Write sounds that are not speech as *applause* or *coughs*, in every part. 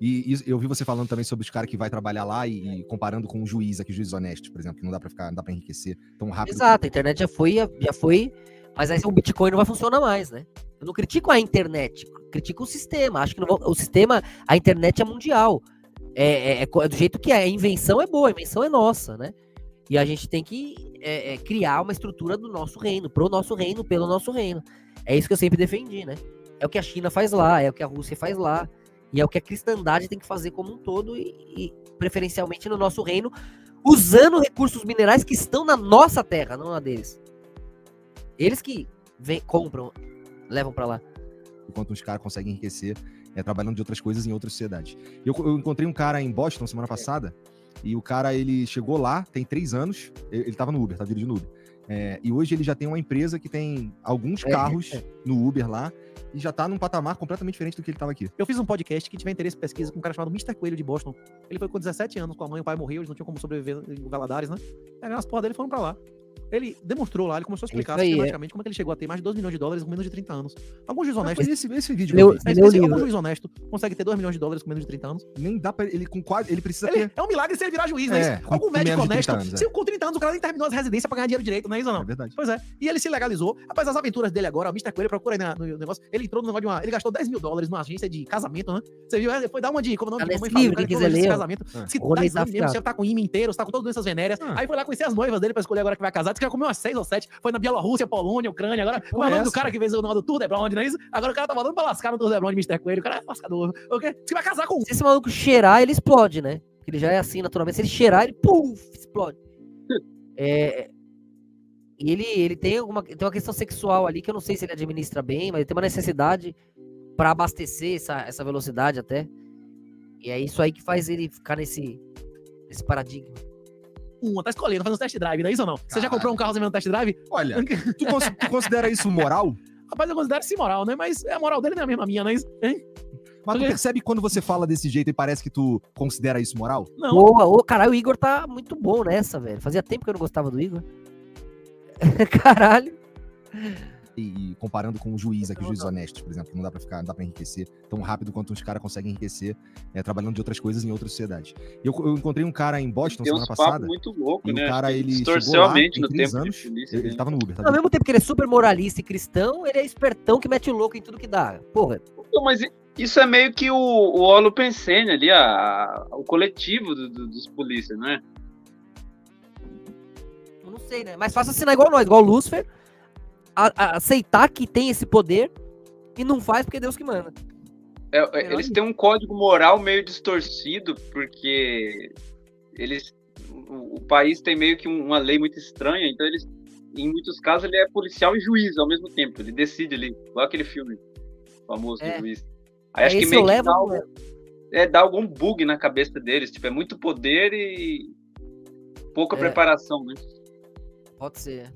E, e eu vi você falando também sobre os caras que vai trabalhar lá e, e comparando com um juiz aqui, juiz honesto, por exemplo, que não dá pra ficar, não dá pra enriquecer tão rápido. Exato, a internet já foi, já foi, mas aí o Bitcoin não vai funcionar mais, né? Eu não critico a internet, critico o sistema. Acho que vou, o sistema, a internet é mundial. É, é, é, do jeito que é. A invenção é boa, a invenção é nossa, né? E a gente tem que é, é, criar uma estrutura do nosso reino, pro nosso reino, pelo nosso reino. É isso que eu sempre defendi, né? É o que a China faz lá, é o que a Rússia faz lá, e é o que a cristandade tem que fazer como um todo, e, e preferencialmente no nosso reino, usando recursos minerais que estão na nossa terra, não na deles. Eles que vem, compram, levam para lá. Enquanto os caras conseguem enriquecer é, trabalhando de outras coisas em outras sociedades. Eu, eu encontrei um cara em Boston semana passada e o cara, ele chegou lá, tem três anos, ele, ele tava no Uber, tá dirigindo Uber. É, e hoje ele já tem uma empresa que tem alguns é, carros é. no Uber lá e já tá num patamar completamente diferente do que ele tava aqui. Eu fiz um podcast que tiver interesse em pesquisa com um cara chamado Mr. Coelho de Boston. Ele foi com 17 anos, com a mãe e o pai morreu, eles não tinham como sobreviver em Valadares, né? Pegaram as porras dele e foram pra lá. Ele demonstrou lá, ele começou a explicar aí, sistematicamente é. como é que ele chegou a ter mais de 2 milhões de dólares com menos de 30 anos. Alguns juiz honestos. Esse, esse vídeo. Leu, esse, esse, algum juiz honesto consegue ter 2 milhões de dólares com menos de 30 anos. Nem dá pra. Ele com quase. Ele precisa ele, ter. É um milagre se ele virar juiz, né? É, algum médico honesto. Anos, é. se, com 30 anos o cara nem terminou as residências pra ganhar dinheiro direito, não é isso ou não? É verdade. Pois é. E ele se legalizou. Rapaz, as aventuras dele agora, o Mr. Coelho, procura aí no negócio. Ele entrou no negócio de uma. Ele gastou 10 mil dólares numa agência de casamento, né? Você viu? Foi dar uma de. Como o nome de mamãe falou, quem quiser ler. casamento. Se 10 anos mesmo, você tá com imã inteiro, você tá com todas as doenças venéreas. Ah. Aí foi lá conhecer as noivas dele pra escolher agora que vai casar. Diz que já comeu umas 6 ou 7. Foi na Bielorrússia, Polônia, Ucrânia. Agora, é o nome do cara que fez o nome do Tour de Blonde, não é isso? Agora o cara tá falando pra lascar no Tour de Blonde, Mr. Coelho. O cara é lascador. O quê? Você vai casar com. Se esse maluco cheirar, ele explode, né? Porque ele já é assim naturalmente. Se ele cheirar, ele puf, explode. *laughs* é. E ele, ele tem, alguma, tem uma questão sexual ali que eu não sei se ele administra bem, mas ele tem uma necessidade para abastecer essa, essa velocidade até. E é isso aí que faz ele ficar nesse, nesse paradigma uma, tá escolhendo, fazendo um test drive, não é isso ou não? Você já comprou um carro sem test drive? Olha, *laughs* tu, cons tu considera isso moral? Rapaz, eu considero isso moral, né? Mas a moral dele não é a mesma minha, não é isso? Hein? Mas tu percebe quando você fala desse jeito e parece que tu considera isso moral? Não. Boa, ô, caralho, o Igor tá muito bom nessa, velho. Fazia tempo que eu não gostava do Igor. *laughs* caralho e, comparando com o juiz aqui, juízes honestos, por exemplo, não dá para ficar, não dá para enriquecer tão rápido quanto os caras conseguem enriquecer é, trabalhando de outras coisas em outras sociedades. Eu, eu encontrei um cara em Boston Tem semana passada. muito louco, e né? o cara ele distorceu a mente no tempo anos, polícia, ele, ele tava no Uber. Tá Ao mesmo tempo que ele é super moralista e cristão, ele é espertão que mete louco em tudo que dá. Porra. Mas isso é meio que o, o Olo Pensene ali, a, a, o coletivo do, do, dos polícias, não é? Eu não sei, né? Mas faça assinar igual nós, igual o Lúcifer a, a aceitar que tem esse poder e não faz porque é Deus que manda. É, é, eles têm um código moral meio distorcido, porque eles. O, o país tem meio que uma lei muito estranha, então eles. Em muitos casos ele é policial e juiz ao mesmo tempo. Ele decide ali, igual aquele filme famoso é. do juiz. Aí acho que meio que dá, algum, é, dá algum bug na cabeça deles. Tipo, é muito poder e pouca é. preparação, né? Pode ser.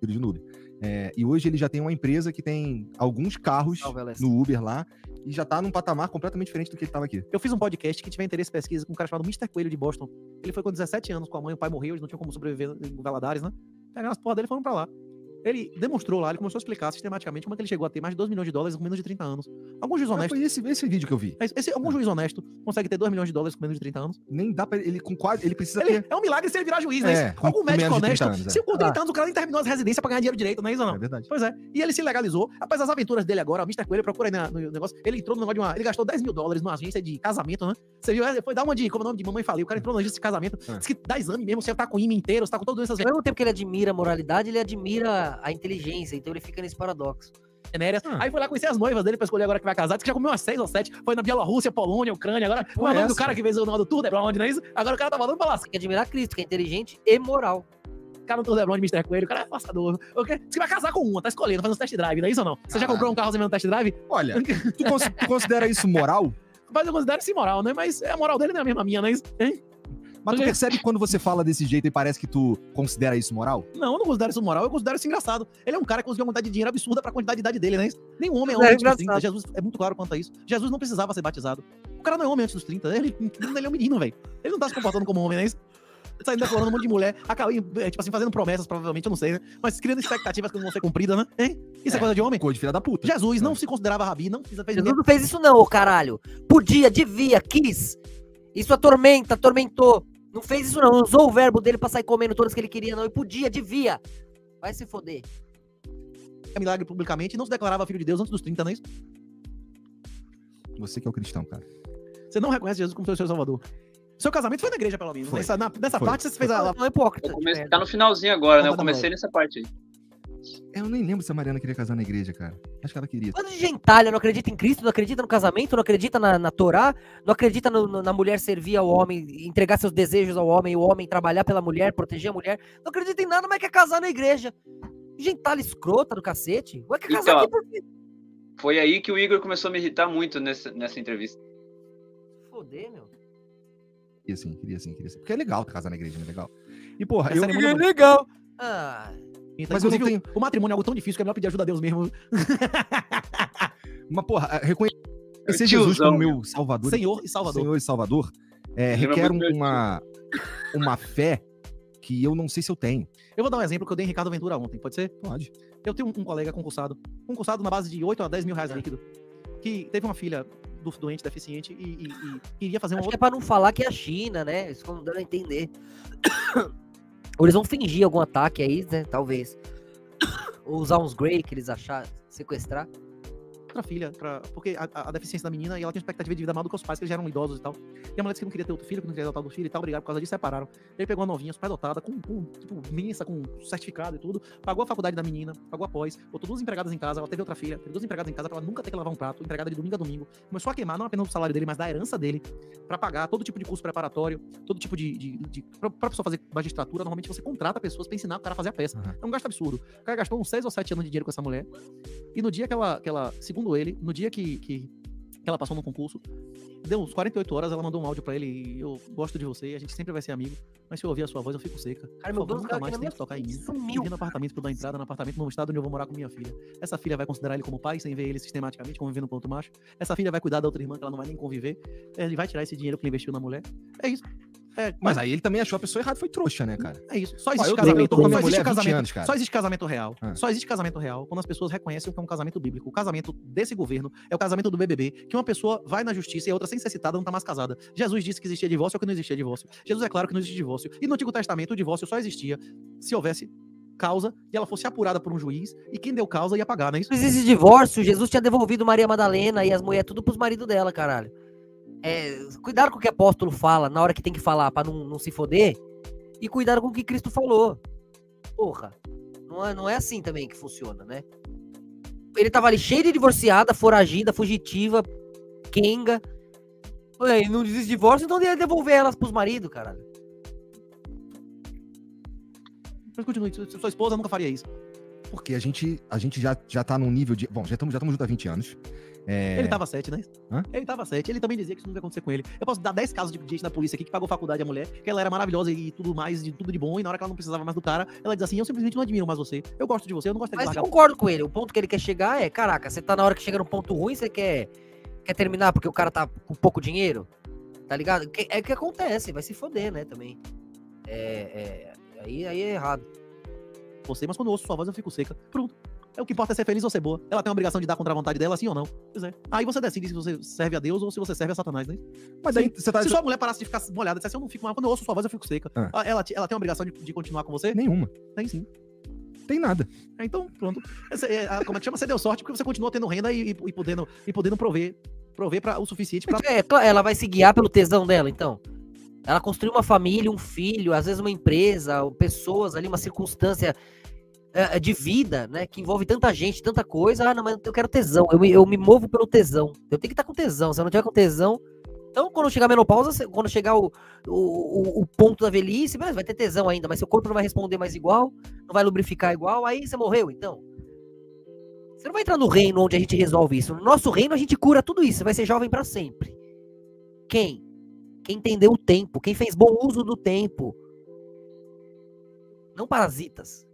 De. É, e hoje ele já tem uma empresa que tem alguns carros no Uber lá e já tá num patamar completamente diferente do que ele tava aqui. Eu fiz um podcast que tiver interesse em pesquisa com um cara chamado Mr. Coelho de Boston. Ele foi com 17 anos com a mãe, o pai morreu, eles não tinham como sobreviver em Valadares, né? Pegaram as porras dele e foram pra lá. Ele demonstrou lá, ele começou a explicar sistematicamente como é que ele chegou a ter mais de 2 milhões de dólares com menos de 30 anos. Algum juiz honesto. foi esse, esse vídeo que eu vi. Esse, algum juiz honesto consegue ter 2 milhões de dólares com menos de 30 anos? Nem dá pra. Ele com quase. Ele precisa ele, ter. É um milagre se ele virar juiz, né? É, algum médico honesto. Anos, é. Se com 30 anos o cara nem terminou as residências pra ganhar dinheiro direito, não é isso ou não? É verdade. Pois é. E ele se legalizou. Apesar das aventuras dele agora, o Mr. Coelho, procura aí no negócio. Ele entrou no negócio de uma. Ele gastou 10 mil dólares numa agência de casamento, né? Você viu? Foi dar uma de. Como é o nome de mamãe falei. O cara entrou na agência de casamento. É. Diz que dá exame mesmo, você tá com imã inteiro, você tá com todas essas. Ao mesmo tempo que ele admira a moralidade, ele admira a inteligência. Então ele fica nesse paradoxo. Venérias. Ah. Aí foi lá conhecer as noivas dele pra escolher agora que vai casar. Diz que já comeu umas seis ou sete. Foi na Bielorrússia, Polônia, Ucrânia. Agora, é o nome do cara que fez o nome do Tour de Blonde, não é isso? Agora o cara tá falando pra lascar. Tem que admirar Cristo, que é inteligente e moral. Cara no Tour de Blonde, Mr. Coelho, o cara é passador. Okay? Diz que vai casar com uma, tá escolhendo, fazendo test drive, não é isso ou não? Você já comprou um carro sem test drive? Olha, *laughs* tu, cons tu considera isso moral? Mas eu considero isso moral, né? Mas a moral dele não é a mesma minha, não é isso? Hein? Mas tu percebe quando você fala desse jeito e parece que tu considera isso moral? Não, eu não considero isso moral, eu considero isso engraçado. Ele é um cara que conseguiu uma quantidade de dinheiro absurda pra quantidade de idade dele, né? Nenhum homem é homem é antes dos 30. Jesus é muito claro quanto a isso. Jesus não precisava ser batizado. O cara não é homem antes dos 30. Ele, *laughs* ele é um menino, velho. Ele não tá se comportando como homem, não é isso? saindo decorando um monte de mulher, acaba, é, tipo assim, fazendo promessas, provavelmente, eu não sei, né? Mas criando expectativas que não vão ser cumpridas, né? Hein? Isso é, é coisa de homem? Coisa de filha da puta. Jesus não é. se considerava rabi, não fez, Jesus não fez isso não, ô caralho. Podia, devia, quis. Isso atormenta, atormentou. Não fez isso não, não usou o verbo dele pra sair comendo todas que ele queria não, e podia, devia. Vai se foder. É milagre publicamente não se declarava filho de Deus antes dos 30, não é isso? Você que é o cristão, cara. Você não reconhece Jesus como seu salvador. Seu casamento foi na igreja, pelo menos. Foi. Nessa, na, nessa foi. parte você fez a. Não é hipócrita. Comece... Tá no finalzinho agora, né? Eu comecei nessa parte aí. Eu nem lembro se a Mariana queria casar na igreja, cara. Acho que ela queria. Quando de gentalha não acredita em Cristo, não acredita no casamento, não acredita na, na Torá, não acredita no, no, na mulher servir ao homem, entregar seus desejos ao homem, o homem trabalhar pela mulher, proteger a mulher. Não acredita em nada, mas quer casar na igreja. Gentalha escrota do cacete. Ué, quer casar então, aqui por quê? Foi aí que o Igor começou a me irritar muito nessa, nessa entrevista. Foder, meu. Queria sim, queria sim, queria sim. Porque é legal casar na igreja, é legal. E, porra, eu... É legal. Ah... Então, mas eu não tenho... o matrimônio é algo tão difícil que é melhor pedir ajuda a Deus mesmo. *laughs* Mas, porra, reconhecer Jesus como meu salvador. Senhor e Salvador. Senhor e Salvador é, requer uma, *laughs* uma fé que eu não sei se eu tenho. Eu vou dar um exemplo que eu dei em Ricardo Ventura ontem, pode ser? Pode. Eu tenho um, um colega concursado, concursado na base de 8 a 10 mil reais líquido, que teve uma filha do doente, deficiente, e, e, e queria fazer um Acho outro... que é pra não falar que é a China, né? Isso não dando a entender. Ou eles vão fingir algum ataque aí, né? Talvez. *coughs* Ou usar uns Grey que eles acharam, sequestrar outra filha, pra, porque a, a, deficiência da menina, e ela tinha expectativa de vida maior do que os pais, que eles já eram idosos e tal. E a mulher disse que não queria ter outro filho, que não queria adotar outro filho e tal, obrigado por causa disso, separaram. Ele pegou a novinha, super adotada, com, com tipo, mensa, com certificado e tudo, pagou a faculdade da menina, pagou após, botou duas empregadas em casa, ela teve outra filha, teve duas empregadas em casa pra ela nunca ter que lavar um prato, empregada de domingo a domingo. Começou a queimar não apenas o salário dele, mas da herança dele, para pagar todo tipo de curso preparatório, todo tipo de. de, de pra, pra pessoa fazer magistratura, normalmente você contrata pessoas pra ensinar o cara a fazer a peça. Uhum. É um gasto absurdo. O cara gastou uns seis ou sete anos de dinheiro com essa mulher. E no dia que ela, que ela segundo ele, no dia que que, que, ela passou no concurso. Deu uns 48 horas, ela mandou um áudio pra ele. Eu gosto de você, a gente sempre vai ser amigo. Mas se eu ouvir a sua voz, eu fico seca. Cara, meu Deus, nunca mais tem que tocar em mim. Sumiu. no apartamento pra dar entrada no apartamento no estado onde eu vou morar com minha filha. Essa filha vai considerar ele como pai, sem ver ele sistematicamente convivendo com outro macho. Essa filha vai cuidar da outra irmã, que ela não vai nem conviver. Ele vai tirar esse dinheiro que ele investiu na mulher. É isso. É, mas aí ele também achou a pessoa errada, foi trouxa, né, cara? É isso. Só existe Ó, casamento, só existe casamento, anos, só existe casamento real. Ah. Só existe casamento real quando as pessoas reconhecem que é um casamento bíblico. O casamento desse governo é o casamento do BBB, que uma pessoa vai na justiça e a outra sem ser citada não tá mais casada. Jesus disse que existia divórcio ou que não existia divórcio. Jesus é claro que não existe divórcio. E no Antigo Testamento o divórcio só existia se houvesse causa e ela fosse apurada por um juiz e quem deu causa ia pagar, não é isso? Se existe divórcio, Jesus tinha devolvido Maria Madalena e as mulheres tudo pros maridos dela, caralho. É, cuidado com o que o apóstolo fala na hora que tem que falar para não, não se foder. E cuidado com o que Cristo falou. Porra, não é, não é assim também que funciona, né? Ele tava ali cheio de divorciada, foragida, fugitiva, kenga. Ué, não existe divórcio, então ele devolver elas pros maridos, caralho. Mas continue, sua esposa nunca faria isso. Porque a gente, a gente já, já tá num nível de. Bom, já estamos já juntos há 20 anos. É... Ele tava 7, né? Hã? Ele tava 7. Ele também dizia que isso nunca ia acontecer com ele. Eu posso dar 10 casos de gente da polícia aqui que pagou faculdade a mulher, que ela era maravilhosa e tudo mais, de tudo de bom, e na hora que ela não precisava mais do cara, ela diz assim: Eu simplesmente não admiro mais você. Eu gosto de você, eu não gosto de Mas eu concordo com ele. O ponto que ele quer chegar é: caraca, você tá na hora que chega no ponto ruim, você quer, quer terminar porque o cara tá com pouco dinheiro? Tá ligado? É o que acontece, vai se foder, né? Também. É, é, aí, aí é errado. Você, mas quando eu ouço sua voz eu fico seca. Pronto. É o que importa é ser feliz ou ser boa. Ela tem a obrigação de dar contra a vontade dela, sim ou não? Pois é. Aí você decide se você serve a Deus ou se você serve a Satanás, né? Mas aí você tá. Se sua mulher parasse de ficar molhada, dissesse, eu não fico mais. Quando eu ouço sua voz, eu fico seca. Ah. ah. Ela, ela tem a obrigação de, de continuar com você? Nenhuma. Tem sim. Tem nada. É, então, pronto. É, como é que chama? Você deu sorte porque você continuou tendo renda e, e, podendo, e podendo prover, prover pra, o suficiente pra. É, ela vai se guiar pelo tesão dela, então. Ela construiu uma família, um filho, às vezes uma empresa, pessoas ali, uma circunstância é, é, de vida, né? Que envolve tanta gente, tanta coisa. Ah, não, mas eu quero tesão. Eu me, eu me movo pelo tesão. Eu tenho que estar com tesão. Se eu não tiver com tesão. Então, quando chegar a menopausa, quando chegar o, o, o ponto da velhice, vai ter tesão ainda, mas seu corpo não vai responder mais igual, não vai lubrificar igual, aí você morreu, então. Você não vai entrar no reino onde a gente resolve isso. No nosso reino, a gente cura tudo isso. Você vai ser jovem para sempre. Quem? Quem entendeu o tempo, quem fez bom uso do tempo. Não parasitas.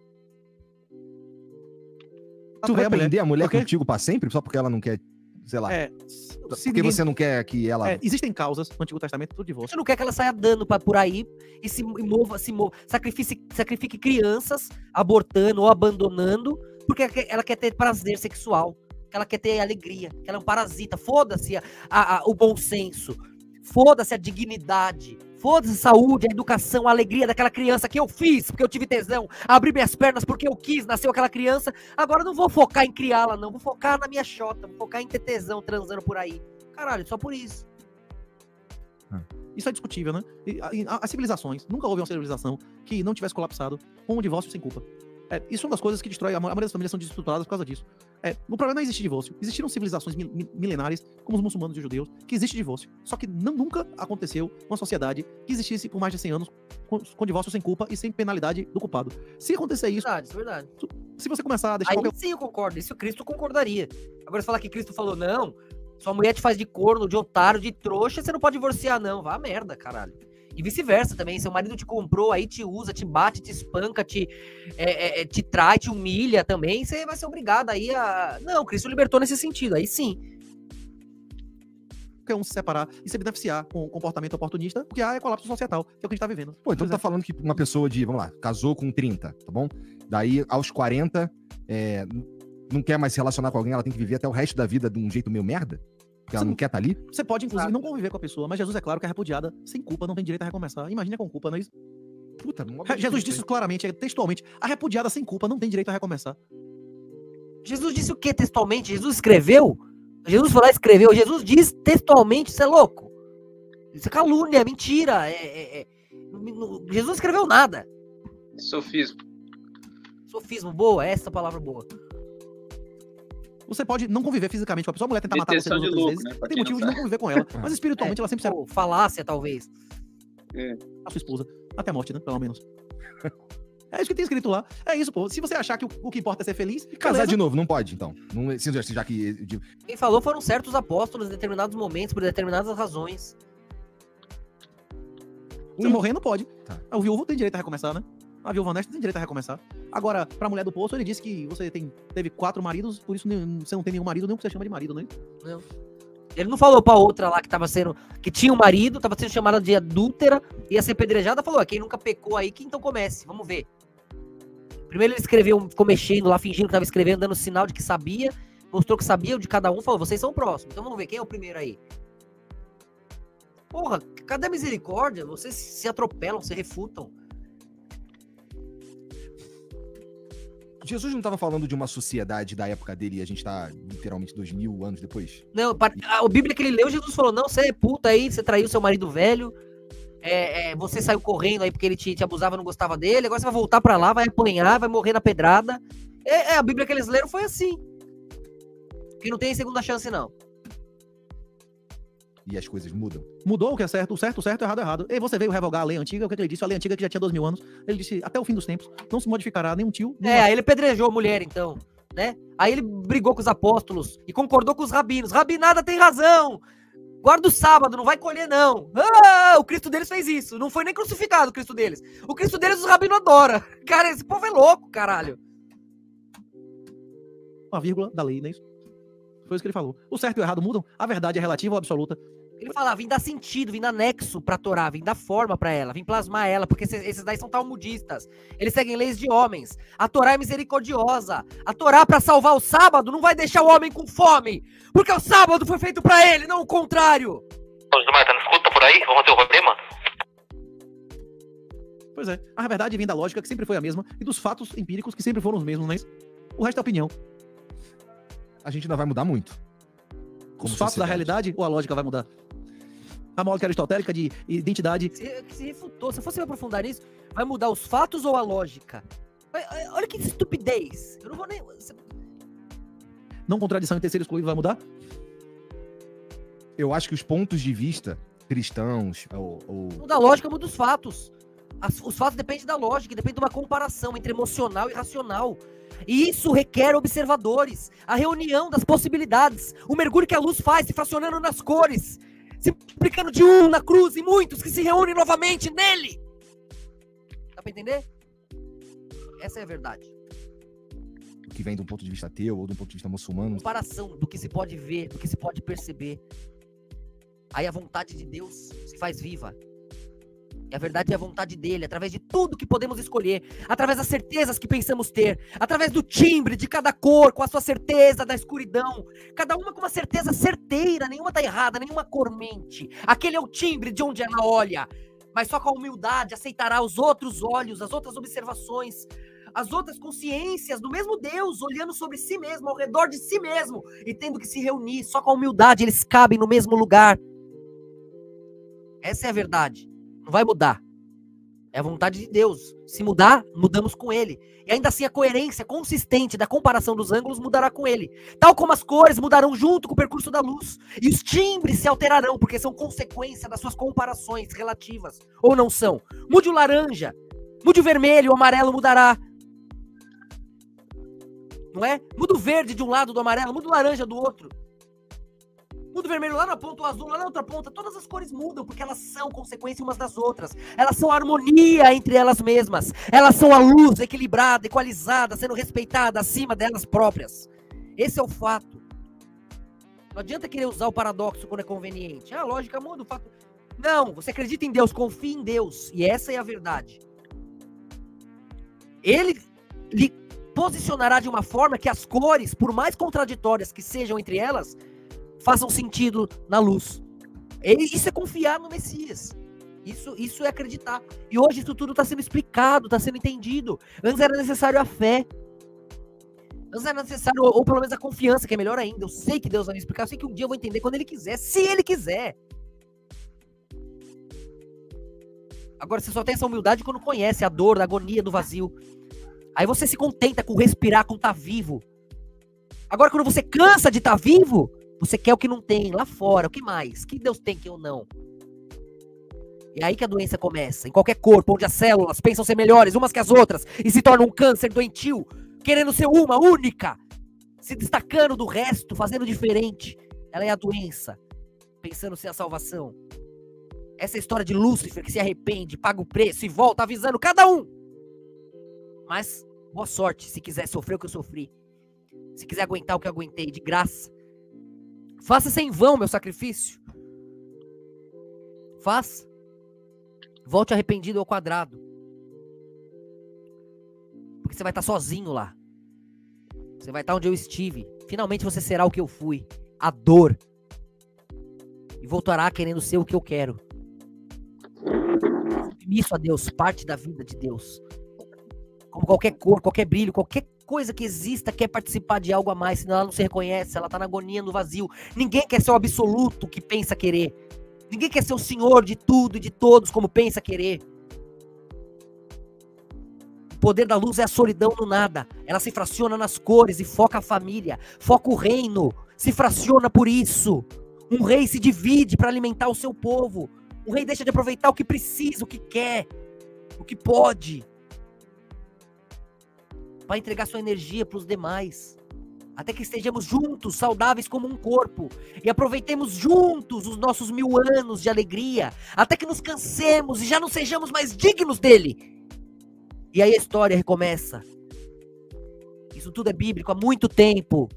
Tu vai prender a mulher contigo pra sempre, só porque ela não quer sei lá. É, porque ninguém... você não quer que ela. É, existem causas no Antigo Testamento do divórcio. Você não quer que ela saia dando pra, por aí e se mova, se mova, sacrifique, sacrifique crianças, abortando ou abandonando, porque ela quer ter prazer sexual, que ela quer ter alegria, que ela é um parasita. Foda-se a, a, a, o bom senso, foda-se a dignidade, Foda-se saúde, a educação, a alegria daquela criança que eu fiz, porque eu tive tesão, abri minhas pernas porque eu quis, nasceu aquela criança. Agora não vou focar em criá-la, não. Vou focar na minha xota, vou focar em ter tesão transando por aí. Caralho, só por isso. Ah. Isso é discutível, né? As civilizações, nunca houve uma civilização que não tivesse colapsado com um divórcio sem culpa. É, isso é uma das coisas que destrói. A maioria das famílias são desestruturadas por causa disso. É, o problema não é existir divórcio. Existiram civilizações milenares, como os muçulmanos e os judeus, que existe divórcio. Só que não, nunca aconteceu uma sociedade que existisse por mais de 100 anos com, com divórcio sem culpa e sem penalidade do culpado. Se acontecer isso. Verdade, é verdade. Se você começar a deixar. Aí qualquer... sim, eu concordo. Isso Cristo concordaria. Agora, se falar que Cristo falou, não, sua mulher te faz de corno, de otário, de trouxa, você não pode divorciar, não. Vá merda, caralho. E vice-versa também. Seu marido te comprou, aí te usa, te bate, te espanca, te, é, é, é, te trai, te humilha também. Você vai ser obrigado aí a. Não, Cristo libertou nesse sentido, aí sim. Qualquer um se separar e se beneficiar com o comportamento oportunista, porque é colapso societal, que é o que a gente tá vivendo. Pô, então tá falando que uma pessoa de, vamos lá, casou com 30, tá bom? Daí, aos 40, é, não quer mais se relacionar com alguém, ela tem que viver até o resto da vida de um jeito meio merda? Que ela não, não quer estar tá ali? Você pode, inclusive, não conviver com a pessoa, mas Jesus é claro que é repudiada sem culpa, não tem direito a recomeçar. Imagina com culpa, não é isso? Puta, não Jesus disse isso claramente, textualmente. A repudiada sem culpa não tem direito a recomeçar. Jesus disse o que textualmente? Jesus escreveu? Jesus foi lá e escreveu. Jesus diz textualmente, isso é louco. Isso é calúnia, é mentira. É, é, é... Jesus não escreveu nada. Sofismo. Sofismo, boa, essa palavra boa. Você pode não conviver fisicamente com a pessoa, a mulher tentar matar você duas outras vezes, né? tem motivo de não conviver com ela. *laughs* Mas espiritualmente é, ela sempre será. Falácia, talvez. É. A sua esposa. Até a morte, né? Pelo menos. É isso que tem escrito lá. É isso, pô. Se você achar que o, o que importa é ser feliz. Casar beleza. de novo, não pode, então. Não, já, que. Quem falou foram certos apóstolos em determinados momentos, por determinadas razões. Se morrer, não pode. Tá. O viúvo tem direito a recomeçar, né? A viúva honesta tem direito a recomeçar. Agora, pra mulher do poço, ele disse que você tem, teve quatro maridos, por isso você não tem nenhum marido, nem o que você chama de marido, né? Não. Ele não falou pra outra lá que tava sendo. que tinha um marido, tava sendo chamada de adúltera, ia ser pedrejada, falou: quem nunca pecou aí, que então comece, vamos ver. Primeiro ele escreveu, ficou mexendo lá, fingindo que tava escrevendo, dando sinal de que sabia, mostrou que sabia, de cada um falou: vocês são próximos, então vamos ver quem é o primeiro aí. Porra, cadê a misericórdia? Vocês se atropelam, se refutam. Jesus não estava falando de uma sociedade da época dele e a gente está literalmente dois mil anos depois? Não, a Bíblia que ele leu, Jesus falou: não, você é puta aí, você traiu seu marido velho, é, é, você saiu correndo aí porque ele te, te, abusava, não gostava dele, agora você vai voltar para lá, vai apanhar, vai morrer na pedrada. É, é, a Bíblia que eles leram foi assim. Que não tem segunda chance, não e as coisas mudam. Mudou o que é certo, o certo, o certo, o errado, o errado. E você veio revogar a lei antiga, o que ele disse? A lei antiga que já tinha dois mil anos. Ele disse, até o fim dos tempos, não se modificará nenhum tio. É, aí ele pedrejou a mulher, então, né? Aí ele brigou com os apóstolos e concordou com os rabinos. Rabinada tem razão! Guarda o sábado, não vai colher, não. Ah, o Cristo deles fez isso. Não foi nem crucificado o Cristo deles. O Cristo deles os rabinos adoram. *laughs* Cara, esse povo é louco, caralho. Uma vírgula da lei, não é isso? Foi isso que ele falou. O certo e o errado mudam, a verdade é relativa ou absoluta. Ele fala, vem dar sentido, vem dar nexo pra Torá, vem dar forma para ela, vem plasmar ela, porque esses daí são talmudistas. Eles seguem leis de homens. A Torá é misericordiosa. A Torá, para salvar o sábado, não vai deixar o homem com fome, porque o sábado foi feito para ele, não o contrário. Escuta por aí? Vamos ter o rolê, mano? Pois é, a verdade vem da lógica que sempre foi a mesma e dos fatos empíricos que sempre foram os mesmos, mas o resto é opinião a gente ainda vai mudar muito. Os fatos da realidade ou a lógica vai mudar? A lógica aristotélica de identidade. Se, se refutou, se fosse me aprofundar nisso, vai mudar os fatos ou a lógica? Olha que estupidez. Eu não vou nem. Não contradição em terceiro excluído vai mudar? Eu acho que os pontos de vista cristãos ou. ou... Muda a lógica, muda os fatos. As, os fatos dependem da lógica, depende de uma comparação entre emocional e racional. E isso requer observadores, a reunião das possibilidades, o mergulho que a luz faz, se fracionando nas cores, se multiplicando de um na cruz e muitos que se reúnem novamente nele. Dá pra entender? Essa é a verdade. que vem de um ponto de vista teu ou de um ponto de vista muçulmano. Comparação do que se pode ver, do que se pode perceber. Aí a vontade de Deus se faz viva. E a verdade é a vontade dele, através de tudo que podemos escolher, através das certezas que pensamos ter, através do timbre de cada cor, com a sua certeza da escuridão, cada uma com uma certeza certeira, nenhuma tá errada, nenhuma cor mente. Aquele é o timbre de onde ela olha, mas só com a humildade aceitará os outros olhos, as outras observações, as outras consciências do mesmo Deus, olhando sobre si mesmo, ao redor de si mesmo, e tendo que se reunir, só com a humildade eles cabem no mesmo lugar. Essa é a verdade. Não vai mudar. É a vontade de Deus. Se mudar, mudamos com ele. E ainda assim a coerência consistente da comparação dos ângulos mudará com ele. Tal como as cores mudarão junto com o percurso da luz. E os timbres se alterarão, porque são consequência das suas comparações relativas. Ou não são. Mude o laranja. Mude o vermelho, o amarelo mudará. Não é? Muda o verde de um lado do amarelo, muda o laranja do outro muda o vermelho lá na ponta, o azul lá na outra ponta. Todas as cores mudam porque elas são consequência umas das outras. Elas são harmonia entre elas mesmas. Elas são a luz equilibrada, equalizada, sendo respeitada acima delas próprias. Esse é o fato. Não adianta querer usar o paradoxo quando é conveniente. Ah, a lógica muda o fato. Não, você acredita em Deus, confia em Deus. E essa é a verdade. Ele lhe posicionará de uma forma que as cores, por mais contraditórias que sejam entre elas, façam sentido na luz. Isso é confiar no Messias. Isso, isso é acreditar. E hoje isso tudo está sendo explicado, está sendo entendido. Antes era necessário a fé. Antes era necessário, ou, pelo menos a confiança, que é melhor ainda. Eu sei que Deus vai me explicar, eu sei que um dia eu vou entender quando Ele quiser, se Ele quiser. Agora você só tem essa humildade quando conhece a dor, a agonia do vazio. Aí você se contenta com respirar, com estar tá vivo. Agora, quando você cansa de estar tá vivo, você quer o que não tem lá fora, o que mais? que Deus tem que eu não? É aí que a doença começa. Em qualquer corpo, onde as células pensam ser melhores umas que as outras e se tornam um câncer doentio, querendo ser uma única, se destacando do resto, fazendo diferente. Ela é a doença, pensando ser a salvação. Essa é história de Lúcifer que se arrepende, paga o preço e volta avisando cada um. Mas boa sorte se quiser sofrer o que eu sofri. Se quiser aguentar o que eu aguentei de graça. Faça sem vão meu sacrifício. Faça. Volte arrependido ao quadrado. Porque você vai estar sozinho lá. Você vai estar onde eu estive. Finalmente você será o que eu fui. A dor. E voltará querendo ser o que eu quero. Isso a Deus, parte da vida de Deus. Como qualquer cor, qualquer brilho, qualquer coisa que exista quer participar de algo a mais, senão ela não se reconhece, ela tá na agonia, no vazio. Ninguém quer ser o absoluto que pensa querer. Ninguém quer ser o senhor de tudo e de todos como pensa querer. O poder da luz é a solidão no nada. Ela se fraciona nas cores e foca a família, foca o reino, se fraciona por isso. Um rei se divide para alimentar o seu povo. Um rei deixa de aproveitar o que precisa, o que quer, o que pode para entregar sua energia para os demais. Até que estejamos juntos, saudáveis como um corpo, e aproveitemos juntos os nossos mil anos de alegria, até que nos cansemos e já não sejamos mais dignos dele. E aí a história recomeça. Isso tudo é bíblico há muito tempo.